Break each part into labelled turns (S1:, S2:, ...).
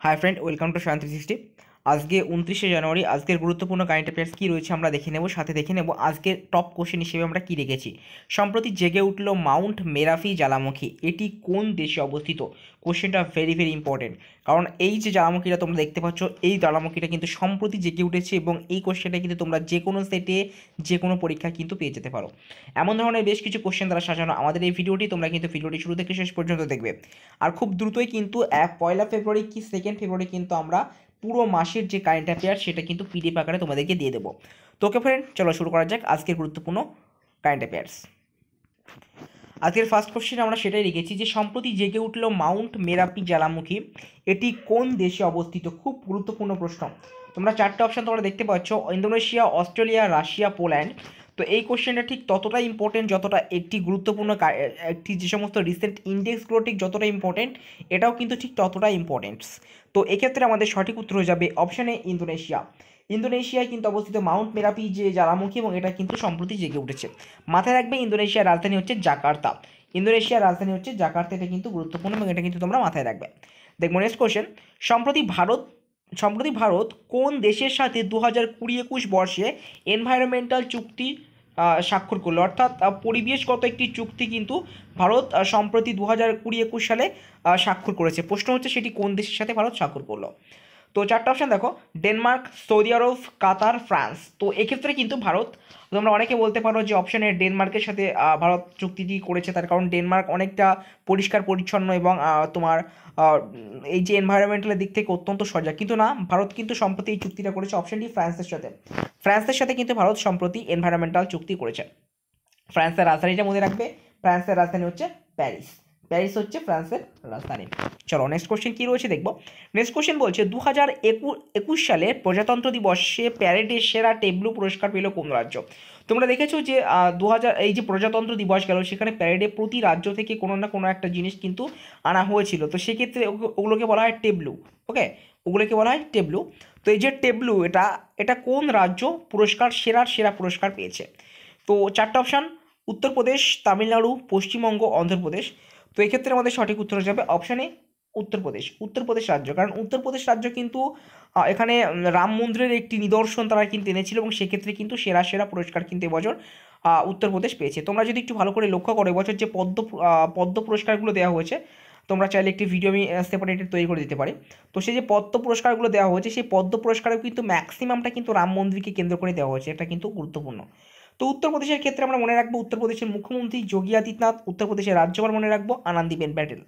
S1: hi friend welcome to Shanti sixty আজকে উনত্রিশে জানুয়ারি, আজকের গুরুত্বপূর্ণ কারেন্ট অ্যাফেয়ার্স কী রয়েছে আমরা দেখে নেব, সাথে দেখে নেব আজকের টপ কোশ্চেন হিসেবে আমরা কী রেখেছি সম্প্রতি জেগে উঠল মাউন্ট মেরাফি জ্বালামুখী, এটি কোন দেশে অবস্থিত? কোশ্চেনটা ভেরি ভেরি ইম্পর্টেন্ট কারণ এই যে জ্বালামুখীটা তোমরা দেখতে পাচ্ছ, এই জ্বালামুখীটা কিন্তু সম্প্রতি জেগে উঠেছে এবং এই কোশ্চেনটা কিন্তু তোমরা যে কোনো সেটে যে কোনো পরীক্ষা কিন্তু পেয়ে যেতে পারো। এমন ধরনের বেশ কিছু কোশ্চেন দ্বারা সাজানো আমাদের এই ভিডিওটি তোমরা কিন্তু ভিডিওটি শুরু থেকে শেষ পর্যন্ত দেখবে। আর খুব দ্রুতই কিন্তু এক পয়লা ফেব্রুয়ারি কি সেকেন্ড ফেব্রুয়ারি কিন্তু আমরা পুরো মাসের যে কারেন্ট অ্যাফেয়ার সেটা কিন্তু পিডিএফ আকারে তোমাদেরকে দিয়ে দেবো। তোকে ফ্রেন্ড চলো শুরু করা যাক আজকের গুরুত্বপূর্ণ কারেন্ট অ্যাফেয়ার্স আজকের ফার্স্ট কোশ্চেন আমরা সেটাই রেখেছি যে, সম্প্রতি জেগে উঠল মাউন্ট মেরাপি জ্বালামুখী, এটি কোন দেশে অবস্থিত? খুব গুরুত্বপূর্ণ প্রশ্ন। তোমরা চারটে অপশান তোমরা দেখতে পাচ্ছ, ইন্দোনেশিয়া, অস্ট্রেলিয়া, রাশিয়া, পোল্যান্ড। তো এই কোশ্চেনটা ঠিক ততটাই ইম্পর্টেন্ট যতটা একটি গুরুত্বপূর্ণ একটি যে সমস্ত রিসেন্ট ইন্ডেক্সগুলো ঠিক যতটা ইম্পর্টেন্ট এটাও কিন্তু ঠিক ততটাই ইম্পর্টেন্ট তো এক্ষেত্রে আমাদের সঠিক উত্তর হয়ে যাবে অপশানে ইন্দোনেশিয়া। ইন্দোনেশিয়ায় কিন্তু অবস্থিত মাউন্ট মেরাপি যে জ্বালামুখী এবং এটা কিন্তু সম্প্রতি জেগে উঠেছে। মাথায় রাখবে ইন্দোনেশিয়ার রাজধানী হচ্ছে জাকার্তা। ইন্দোনেশিয়ার রাজধানী হচ্ছে জাকার্তা, এটা কিন্তু গুরুত্বপূর্ণ এবং এটা কিন্তু তোমরা মাথায় রাখবে। দেখব নেক্সট কোশ্চেন সম্প্রতি ভারত সম্প্রতি ভারত কোন দেশের সাথে দু হাজার কুড়ি একুশ বর্ষে এনভায়রনমেন্টাল চুক্তি স্বাক্ষর করল? অর্থাৎ পরিবেশগত একটি চুক্তি কিন্তু ভারত সম্প্রতি দু হাজার কুড়ি একুশ সালে স্বাক্ষর করেছে। প্রশ্ন হচ্ছে সেটি কোন দেশের সাথে ভারত স্বাক্ষর করল? তো চারটা অপশান দেখো Denmark Saudi Arab Qatar France তো এক্ষেত্রে কিন্তু ভারত, তোমরা অনেকে বলতে পারো যে অপশানে ডেনমার্কের সাথে ভারত চুক্তিটি করেছে, তার কারণ ডেনমার্ক অনেকটা পরিষ্কার, পরিচ্ছন্ন এবং তোমার এই যে এনভায়রনমেন্টালের দিক থেকে অত্যন্ত সজাগ। কিন্তু না, ভারত কিন্তু সম্প্রতি এই চুক্তিটা করেছে অপশানটি ফ্রান্সের সাথে। ফ্রান্সের সাথে কিন্তু ভারত সম্প্রতি এনভায়রনমেন্টাল চুক্তি করেছে। ফ্রান্সের রাজধানীটা মনে রাখবে ফ্রান্সের রাজধানী হচ্ছে প্যারিস প্যারিস হচ্ছে ফ্রান্সের রাজধানী চলো নেক্সট কোশ্চেন কী রয়েছে দেখব? নেক্সট কোশ্চেন বলছে দু হাজার একুশ সালে প্রজাতন্ত্র দিবসে প্যারেডের সেরা টেবলু পুরস্কার পেল কোন রাজ্য? তোমরা দেখেছ যে দু হাজার এই যে প্রজাতন্ত্র দিবস গেল, সেখানে প্যারেডে প্রতি রাজ্য থেকে কোনো না কোনো একটা জিনিস কিন্তু আনা হয়েছিল। তো সেক্ষেত্রে ওগু- ওগুলোকে বলা হয় টেবলু ওকে ওগুলোকে বলা হয় টেবলু। তো এই যে টেবলু, এটা এটা কোন রাজ্য পুরস্কার, সেরার সেরা পুরস্কার পেয়েছে? তো চারটা অপশান উত্তরপ্রদেশ, তামিলনাড়ু, পশ্চিমবঙ্গ, অন্ধ্রপ্রদেশ। তো এক্ষেত্রে আমাদের সঠিক উত্তর হয়ে যাবে অপশানে উত্তরপ্রদেশ। উত্তরপ্রদেশ রাজ্য। কারণ উত্তরপ্রদেশ রাজ্য কিন্তু এখানে রাম মন্দিরের একটি নিদর্শন তারা কিন্তু এনেছিল এবং সেক্ষেত্রে কিন্তু সেরা সেরা পুরস্কার কিন্তু এবছর উত্তরপ্রদেশ পেয়েছে। তোমরা যদি একটু ভালো করে লক্ষ্য করো, এবছর যে পদ্ম পদ্ম পুরস্কারগুলো দেওয়া হয়েছে, তোমরা চাইলে একটি ভিডিও আমি সেপারেটেড তৈরি করে দিতে পারি। তো সেই যে পদ্ম পুরস্কারগুলো দেওয়া হয়েছে, সেই পদ্ম পুরস্কারও কিন্তু ম্যাক্সিমামটা কিন্তু রাম মন্দিরকে কেন্দ্র করে দেওয়া হয়েছে। এটা কিন্তু গুরুত্বপূর্ণ। তো উত্তরপ্রদেশের ক্ষেত্রে আমরা মনে রাখব উত্তরপ্রদেশের মুখ্যমন্ত্রী যোগী আদিত্যনাথ, উত্তরপ্রদেশের রাজ্যপাল মনে রাখব আনন্দিবেন প্যাটেল।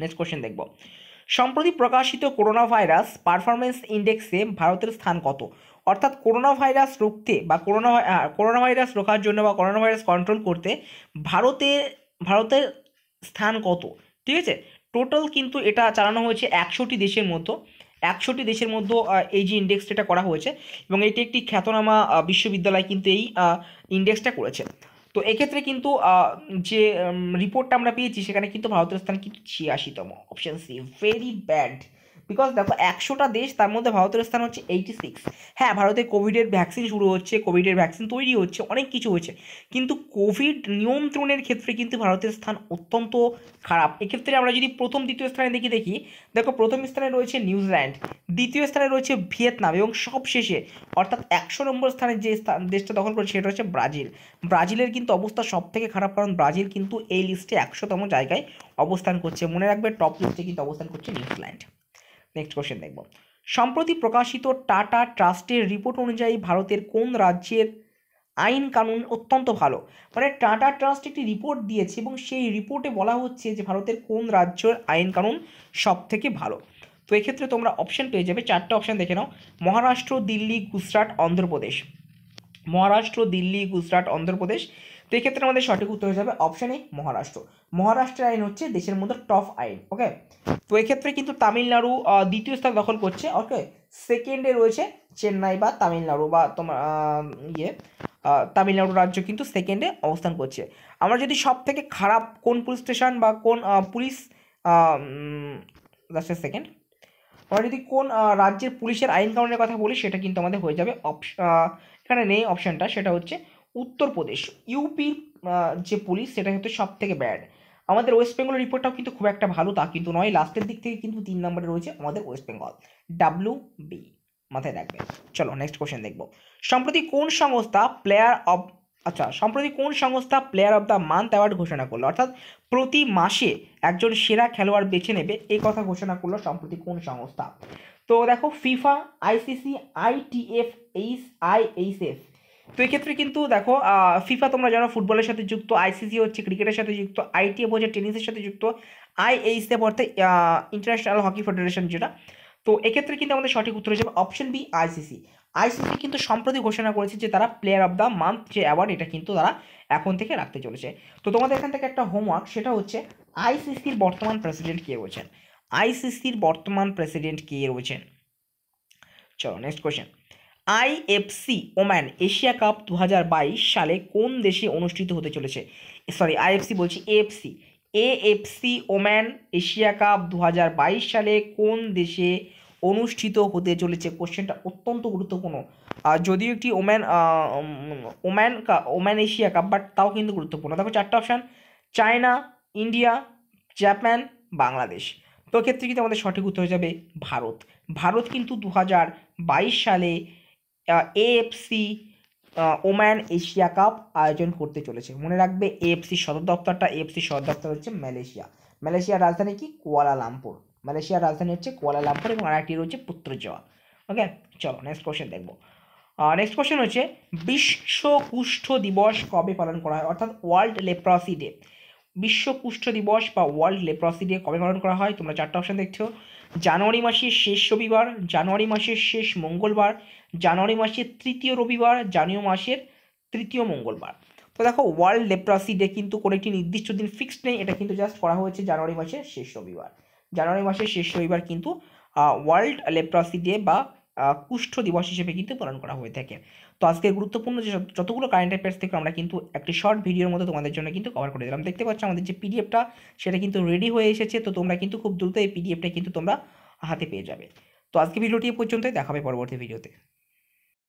S1: নেক্সট কোশ্চেন দেখব। সম্প্রতি প্রকাশিত করোনা ভাইরাস পারফরমেন্স ইন্ডেক্সে ভারতের স্থান কত? অর্থাৎ করোনা ভাইরাস রুখতে বা করোনা করোনা ভাইরাস রোখার জন্য বা করোনা ভাইরাস কন্ট্রোল করতে ভারতের ভারতের স্থান কত? ঠিক আছে? টোটাল কিন্তু এটা চালানো হয়েছে একশোটি দেশের মতো। একশোটি দেশের মধ্যে এই যে ইন্ডেক্সটা এটা করা হয়েছে এবং এটি একটি খ্যাতনামা বিশ্ববিদ্যালয় কিন্তু এই ইন্ডেক্সটা করেছে। তো এক্ষেত্রে কিন্তু যে রিপোর্টটা আমরা পেয়েছি সেখানে কিন্তু ভারতের স্থান কিন্তু ছিয়াশিতম option C very bad because দেখো, একশোটা দেশ, তার মধ্যে ভারতের স্থান হচ্ছে এইটি সিক্স হ্যাঁ ভারতে কোভিডের ভ্যাকসিন শুরু হচ্ছে কোভিডের ভ্যাকসিন তৈরি হচ্ছে, অনেক কিছু হচ্ছে। কিন্তু কোভিড নিয়ন্ত্রণের ক্ষেত্রে কিন্তু ভারতের স্থান অত্যন্ত খারাপ। এক্ষেত্রে আমরা যদি প্রথম, দ্বিতীয় স্থানে দেখি দেখি, দেখো, প্রথম স্থানে রয়েছে নিউজিল্যান্ড, দ্বিতীয় স্থানে রয়েছে ভিয়েতনাম এবং সবশেষে অর্থাৎ একশো নম্বর স্থানে যে স্থান, দেশটা দখল করেছে, সেটা হচ্ছে ব্রাজিল। ব্রাজিলের কিন্তু অবস্থা সব থেকে খারাপ, কারণ ব্রাজিল কিন্তু এই লিস্টে একশোতম জায়গায় অবস্থান করছে। মনে রাখবে টপ লিস্টে কিন্তু অবস্থান করছে নিউজিল্যান্ড। নেক্সট কোশ্চেন দেখব। সম্প্রতি প্রকাশিত টাটা ট্রাস্টের রিপোর্ট অনুযায়ী ভারতের কোন রাজ্যের আইন কানুন অত্যন্ত ভালো? মানে টাটা ট্রাস্ট একটি রিপোর্ট দিয়েছে এবং সেই রিপোর্টে বলা হচ্ছে যে ভারতের কোন রাজ্যের আইন কানুন সব থেকে ভালো। তো এক্ষেত্রে তোমরা অপশন পেয়ে যাবে। চারটে অপশান দেখে নাও। মহারাষ্ট্র, দিল্লি, গুজরাট, অন্ধ্রপ্রদেশ। মহারাষ্ট্র, দিল্লি, গুজরাট, অন্ধ্রপ্রদেশ। তো এক্ষেত্রে আমাদের সঠিক উত্তর হয়ে যাবে অপশানে মহারাষ্ট্র। মহারাষ্ট্রের আইন হচ্ছে দেশের মধ্যে টপ আইন ওকে তো এক্ষেত্রে কিন্তু তামিলনাড়ু দ্বিতীয় স্থান দখল করছে ওকে সেকেন্ডে রয়েছে চেন্নাই বা তামিলনাড়ু বা তোমার ইয়ে তামিলনাড়ু রাজ্য কিন্তু সেকেন্ডে অবস্থান করছে। আমরা যদি সব থেকে খারাপ কোন পুলিশ স্টেশন বা কোন পুলিশ জাস্ট সেকেন্ড আমরা যদি কোন রাজ্যের পুলিশের আইন কানুনের কথা বলি, সেটা কিন্তু আমাদের হয়ে যাবে অপশ এখানে নেই অপশানটা সেটা হচ্ছে উত্তরপ্রদেশ ইউপির যে পুলিশ সেটা হচ্ছে সব থেকে ব্যাড আমাদের ওয়েস্ট বেঙ্গলের রিপোর্টটাও কিন্তু খুব একটা ভালো, তা কিন্তু নয়। লাস্টের দিক থেকে কিন্তু তিন নম্বরে রয়েছে আমাদের ওয়েস্ট বেঙ্গল ডাব্লিউ বি মাথায় রাখবে চলো নেক্সট কোশ্চেন দেখব। সম্প্রতি কোন সংস্থা প্লেয়ার অব আচ্ছা সম্প্রতি কোন সংস্থা player of the month award ঘোষণা করল? অর্থাৎ প্রতি মাসে একজন সেরা খেলোয়াড় বেছে নেবে, এই কথা ঘোষণা করল সম্প্রতি কোন সংস্থা? তো দেখো FIFA ICC ITF H IHF তো এক্ষেত্রে কিন্তু দেখো ফিফা তোমরা জানো ফুটবলের সাথে যুক্ত আইসিসি হচ্ছে ক্রিকেটের সাথে যুক্ত আইটিএফ হচ্ছে টেনিসের সাথে যুক্ত আইএইচএফ অর্থাৎ ইন্টারন্যাশনাল হকি ফেডারেশন যেটা। তো এক্ষেত্রে কিন্তু আমাদের সঠিক উত্তর যাবে অপশন বি আইসিসি আইসিসি কিন্তু সম্প্রতি ঘোষণা করেছে যে তারা প্লেয়ার অফ দ্য মান্থ যে অ্যাওয়ার্ড এটা কিন্তু তারা এখন থেকে রাখতে চলেছে। তো তোমাদের এখান থেকে একটা হোমওয়ার্ক সেটা হচ্ছে আইসিসির বর্তমান প্রেসিডেন্ট কে রয়েছেন। আইসিসির বর্তমান প্রেসিডেন্ট কে রয়েছেন? চলো next question IFC woman Asia cup দু হাজার বাইশ সালে কোন দেশে অনুষ্ঠিত হতে চলেছে? সরি আইএফসি বলছি AFC AFC woman Asia cup দু হাজার বাইশ সালে কোন দেশে অনুষ্ঠিত হতে চলেছে? কোশ্চেনটা অত্যন্ত গুরুত্বপূর্ণ। যদিও একটি woman woman woman Asia cup but তাও কিন্তু গুরুত্বপূর্ণ। দেখো চারটা option China, India, Japan, Bangladesh. তো ক্ষেত্রে কিন্তু আমাদের সঠিক উত্তর হয়ে যাবে ভারত। ভারত কিন্তু দু হাজার বাইশ সালে এএফসি ওম্যান এশিয়া কাপ আয়োজন করতে চলেছে। মনে রাখবে এএফসি সদর দপ্তরটা এএফসি সদর দপ্তর হচ্ছে মালয়েশিয়া। মালয়েশিয়ার রাজধানী কি? কুয়ালালামপুর। মালয়েশিয়ার রাজধানী হচ্ছে কুয়ালালামপুর এবং আরেকটি রয়েছে পুত্রজোয়া ওকে চলো নেক্সট কোশ্চেন দেখব। নেক্সট কোশ্চেন হচ্ছে বিশ্ব কুষ্ঠ দিবস কবে পালন করা হয়? অর্থাৎ ওয়ার্ল্ড লেপ্রসি ডে। বিশ্ব কুষ্ঠ দিবস বা ওয়ার্ল্ড লেপ্রসি ডে কবে পালন করা হয়, তোমরা চারটা অপশন দেখছ। জানুয়ারি মাসের শেষ রবিবার, জানুয়ারি মাসের শেষ মঙ্গলবার, জানুয়ারি মাসের তৃতীয় রবিবার, জানুয়ারি মাসের তৃতীয় মঙ্গলবার। তো দেখো ওয়ার্ল্ড লেপ্রাসি ডে কিন্তু কোনো একটি নির্দিষ্ট দিন ফিক্সড নেই, এটা কিন্তু জাস্ট করা হয়েছে জানুয়ারি মাসের শেষ রবিবার। জানুয়ারি মাসের শেষ রবিবার কিন্তু ওয়ার্ল্ড লেপ্রাসি ডে বা কুষ্ঠ দিবস হিসেবে কিন্তু পালন করা হয়ে থাকে। তো আজকে গুরুত্বপূর্ণ যে যতগুলো কারেন্ট অ্যাফেয়ার্স থেকে আমরা কিন্তু একটি শর্ট ভিডিওর মধ্যে তোমাদের জন্য কিন্তু কভার করে দিলাম। দেখতে পাচ্ছ আমাদের যে পিডিএফটা সেটা কিন্তু রেডি হয়ে এসেছে, তো তোমরা কিন্তু খুব দ্রুত এই পিডিএফটা কিন্তু তোমরা হাতে পেয়ে যাবে। তো আজকে ভিডিওটি পর্যন্তই দেখাবে পরবর্তী ভিডিওতে